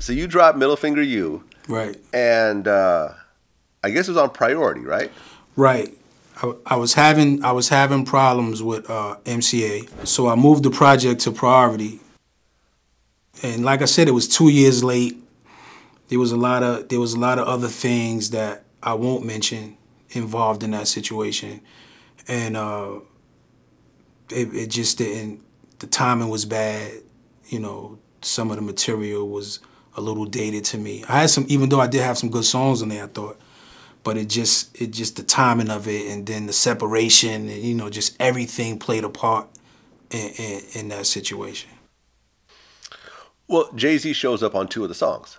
so you dropped Middle Finger U, Right. and uh, I guess it was on Priority, right? Right. I, I was having I was having problems with uh, MCA, so I moved the project to priority. And like I said, it was two years late. There was a lot of there was a lot of other things that I won't mention involved in that situation, and uh, it, it just didn't. The timing was bad. You know, some of the material was a little dated to me. I had some, even though I did have some good songs on there, I thought but it just it just the timing of it and then the separation and you know just everything played a part in, in, in that situation Well, Jay Z shows up on two of the songs.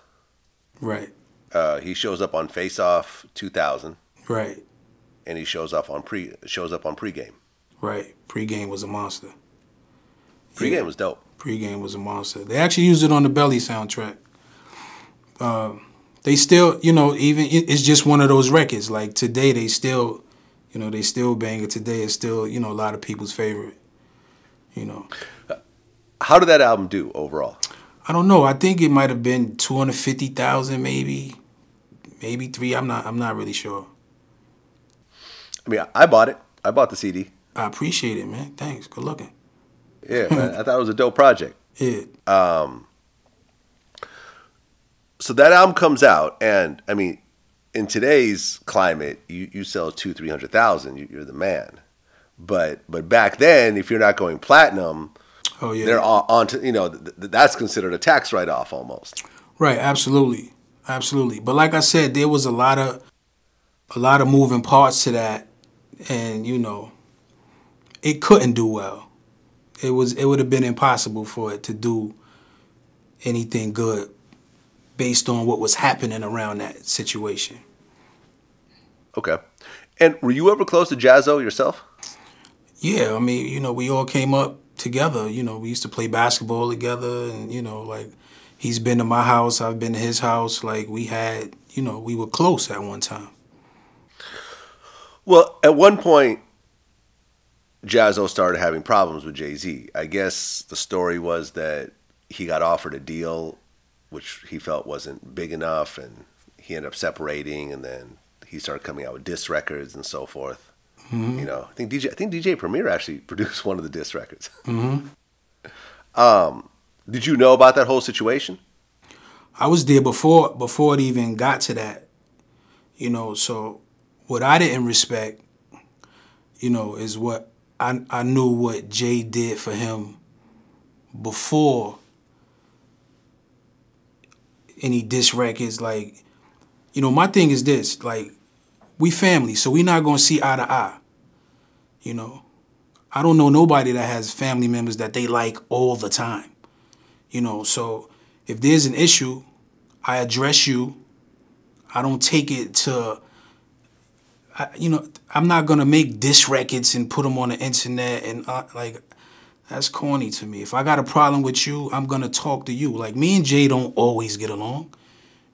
right Uh, he shows up on Face Off 2000, right and he shows up on pre shows up on pregame. right pregame was a monster Pregame Yeah. was dope. pregame was a monster they actually used it on the belly soundtrack uh, they still you know even it's just one of those records like today they still you know they still bang it today it's still you know a lot of people's favorite you know How did that album do overall? I don't know. I think it might have been two hundred fifty thousand, maybe, maybe three. I'm not. I'm not really sure. I mean, I bought it. I bought the CD. I appreciate it, man. Thanks. Good looking. Yeah, man, I thought it was a dope project. Yeah. So that album comes out, and I mean, in today's climate, you, you sell two, three hundred thousand, you, you're the man. But but back then, if you're not going platinum, Oh yeah. they're on, on to you know th- th- that's considered a tax write off almost. Right. Absolutely. Absolutely. But like I said, there was a lot of a lot of moving parts to that, and you know, it couldn't do well. It was. It would have been impossible for it to do anything good based on what was happening around that situation. Okay. And were you ever close to Jaz-O yourself? Yeah, I mean, you know, we all came up together. You know, we used to play basketball together, and you know, like he's been to my house, I've been to his house. Like we had, you know, we were close at one time. Well, at one point, Jaz-O started having problems with Jay Z. I guess the story was that he got offered a deal which he felt wasn't big enough, and he ended up separating, and then he started coming out with diss records and so forth. You know, I think DJ, I think DJ Premier actually produced one of the diss records. hmm Um, did you know about that whole situation? I was there before before it even got to that. You know, so what I didn't respect, you know, is what I I knew what Jay did for him before any diss records. Like, you know, my thing is this: like, we family, so we not gonna see eye to eye. You know, I don't know nobody that has family members that they like all the time. You know, so if there's an issue, I address you. I don't take it to, I, you know, I'm not gonna make diss records and put them on the internet and uh, like, that's corny to me. If I got a problem with you, I'm gonna talk to you. Like me and Jay don't always get along.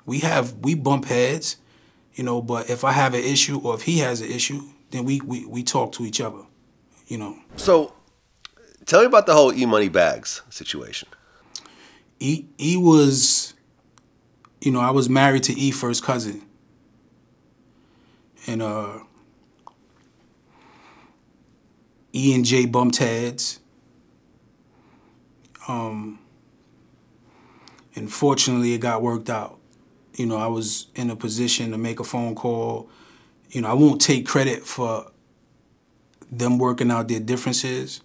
We have we bump heads, you know. But if I have an issue or if he has an issue, then we we, we talk to each other, you know. So, tell me about the whole E Money Bags situation. E E was, you know, I was married to E first cousin, and uh, E and J bumped heads. Um, and fortunately, it got worked out. You know, I was in a position to make a phone call. You know, I won't take credit for them working out their differences.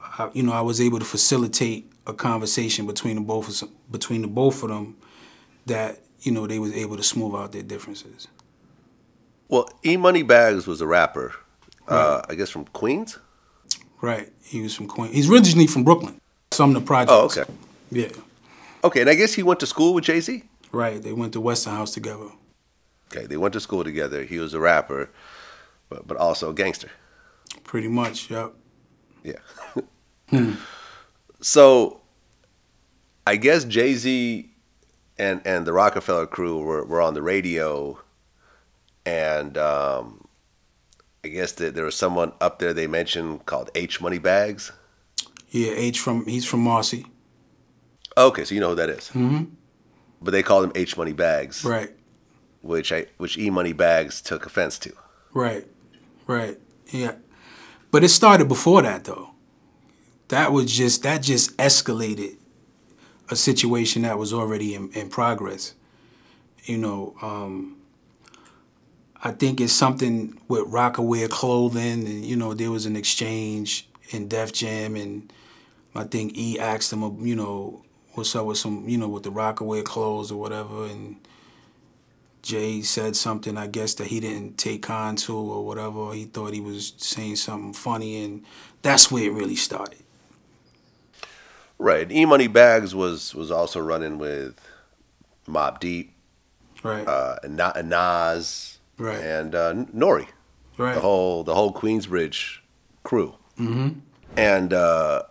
I, you know, I was able to facilitate a conversation between the both of some, between the both of them that you know they was able to smooth out their differences. Well, E Money Bags was a rapper, uh, I guess from Queens. Right. He was from Queens. He's originally from Brooklyn. Some of the projects. Oh, okay. Yeah. Okay, and I guess he went to school with Jay Z. Right. They went to Westinghouse together. Okay, they went to school together. He was a rapper, but but also a gangster. Pretty much. Yep. Yeah. hmm. So, I guess Jay Z and and the Rockefeller crew were were on the radio, and um, I guess that there was someone up there they mentioned called H Money Bags. Yeah. H from he's from Marcy. Okay, so you know who that is. hmm but they called him H Money Bags, Right. which I which E Money Bags took offense to. Right. Right. Yeah. But it started before that though. That was just that just escalated a situation that was already in, in progress. You know, um, I think it's something with Rocawear clothing, and you know, there was an exchange in Def Jam, and I think E asked him, you know, what's up with some, you know, with the Rocawear clothes or whatever, and Jay said something, I guess, that he didn't take on to or whatever. He thought he was saying something funny, and that's where it really started. Right. E Money Bags was was also running with Mobb Deep, Right. uh, and and Nas, Right. and uh, Nori. right. the whole the whole Queensbridge crew. Mm-hmm. And uh,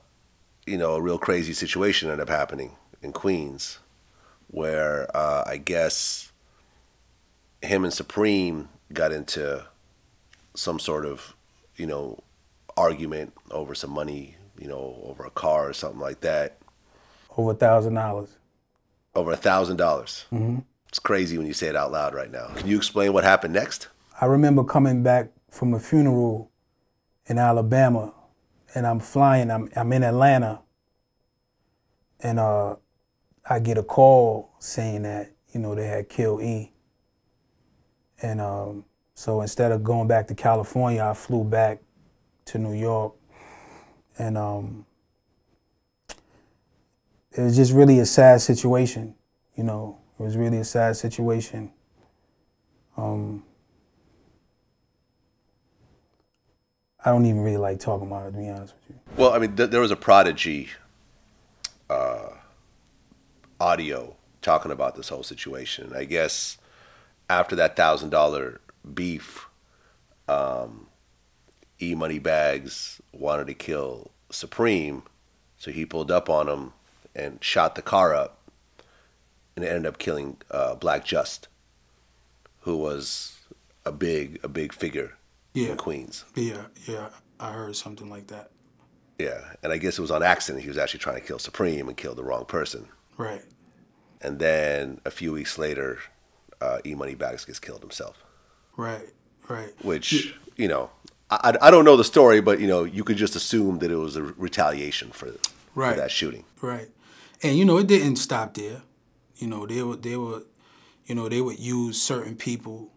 you know, a real crazy situation ended up happening in Queens, where uh, I guess him and Supreme got into some sort of you know argument over some money, you know, over a car or something like that, Over a thousand dollars. over a thousand dollars. It's crazy when you say it out loud right now. Can you explain what happened next? I remember coming back from a funeral in Alabama, and I'm flying. I'm I'm in Atlanta, and uh, I get a call saying that you know they had killed E. And um, so instead of going back to California, I flew back to New York, and um, it was just really a sad situation. You know, it was really a sad situation. Um, I don't even really like talking about it, to be honest with you. Well, I mean, th- there was a prodigy uh, audio talking about this whole situation. I guess after that thousand dollar beef, um, E Money Bags wanted to kill Supreme, so he pulled up on him and shot the car up, and ended up killing uh, Black Just, who was a big a big figure Yeah. in Queens. Yeah, yeah, I heard something like that. Yeah, and I guess it was on accident. He was actually trying to kill Supreme and kill the wrong person. Right. And then a few weeks later, uh, E Money Bags gets killed himself. Right. Right. Which you know, I, I don't know the story, but you know, you could just assume that it was a retaliation for, Right. for that shooting. Right. And you know, it didn't stop there. You know, they would they would you know, they would use certain people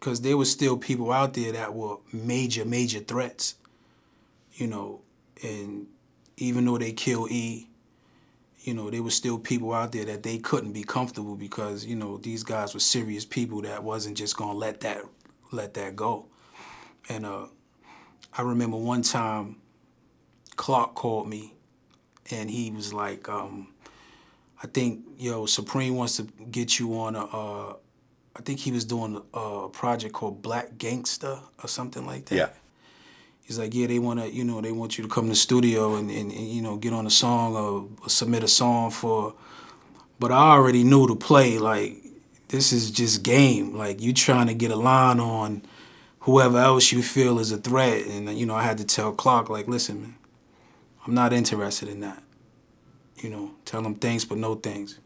because there was still people out there that were major, major threats. You know, and even though they killed E, you know, there was still people out there that they couldn't be comfortable because, you know, these guys were serious people that wasn't just gonna let that let that go. And uh I remember one time Clark called me and he was like, um, I think, yo, Supreme wants to get you on a, uh, I think he was doing a, project called Black Gangster or something like that. Yeah. He's like, yeah, they want to, you know, they want you to come to the studio and, and, and you know, get on a song or, or submit a song for, but I already knew to play, like, this is just game. Like, you trying to get a line on whoever else you feel is a threat. And, you know, I had to tell Clark, like, listen, man, I'm not interested in that. You know, tell them thanks but no thanks.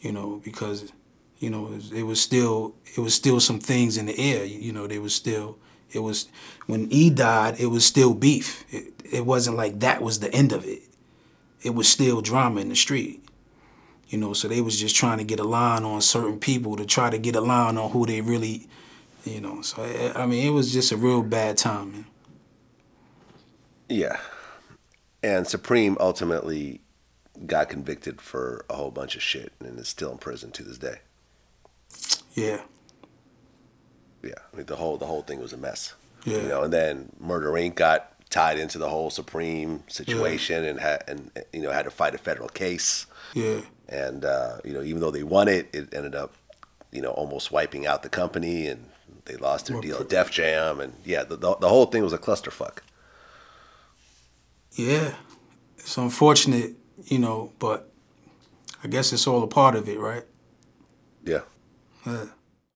You know, because you know it was, it was still it was still some things in the air. You, know, there was still it was when E died, it was still beef. It, it wasn't like that was the end of it. It was still drama in the street. You know, so they was just trying to get a line on certain people to try to get a line on who they really, you know. So I, I mean, it was just a real bad time, man. Yeah. And Supreme ultimately got convicted for a whole bunch of shit and is still in prison to this day. Yeah, Yeah, I mean the whole the whole thing was a mess. Yeah. You know, and then Murder Inc. got tied into the whole Supreme situation and had and you know had to fight a federal case. yeah. And uh, you know, even though they won it, it ended up you know almost wiping out the company and they lost their Well, deal at Def Jam and yeah, the, the the whole thing was a clusterfuck. Yeah, it's unfortunate, you know, but I guess it's all a part of it, right? Yeah. Yeah.